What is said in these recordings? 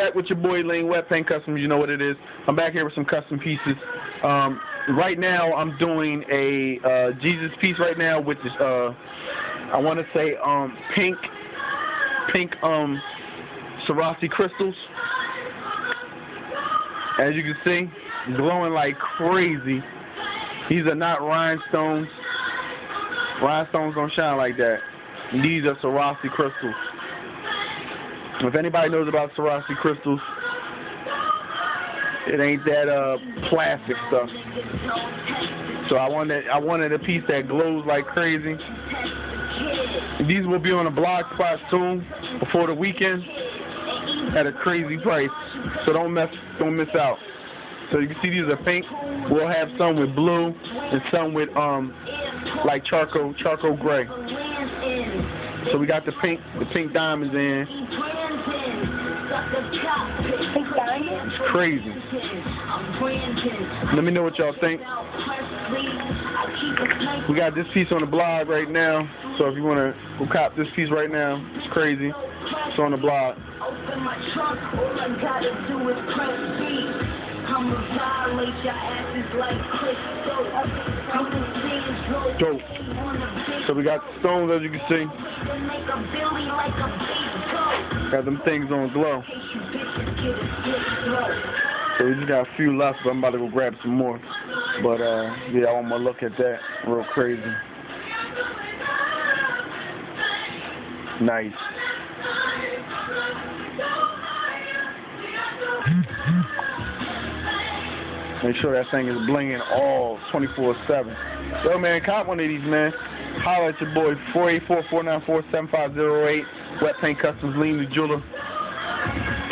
back with your boy Lane Wet Paint Customs. You know what it is. I'm back here with some custom pieces. Um, right now, I'm doing a uh, Jesus piece right now with this. Uh, I want to say um, pink, pink um, Swarovski crystals. As you can see, glowing like crazy. These are not rhinestones. Rhinestones don't shine like that. These are Swarovski crystals. If anybody knows about Swarovski crystals, it ain't that uh plastic stuff. So I wanted I wanted a piece that glows like crazy. These will be on the blog spot soon before the weekend at a crazy price. So don't mess don't miss out. So you can see these are pink. We'll have some with blue and some with um like charcoal charcoal gray. So we got the pink the pink diamonds in. It's crazy. Let me know what y'all think. We got this piece on the blog right now. So if you want to go cop this piece right now, it's crazy. It's on the blog. Dope. So we got stones as you can see. Got them things on glow. So we just got a few left, but I'm about to go grab some more. But uh yeah, I want to look at that. Real crazy. Nice. Make sure that thing is blinging all 24-7. Yo, man, cop one of these, man. Holler at your boy, 484-494-7508. Wet Paint Customs, Lean the Jeweler.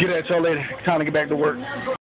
Get at y'all later. Time to get back to work.